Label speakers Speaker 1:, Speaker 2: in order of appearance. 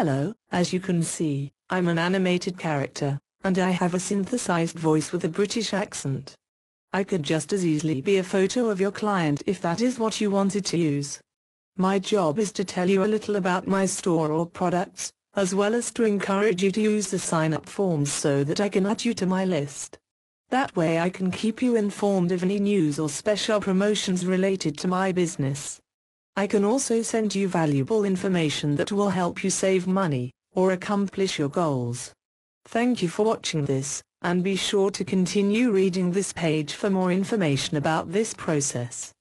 Speaker 1: Hello, as you can see, I'm an animated character, and I have a synthesized voice with a British accent. I could just as easily be a photo of your client if that is what you wanted to use. My job is to tell you a little about my store or products, as well as to encourage you to use the sign-up forms so that I can add you to my list. That way I can keep you informed of any news or special promotions related to my business. I can also send you valuable information that will help you save money, or accomplish your goals. Thank you for watching this, and be sure to continue reading this page for more information about this process.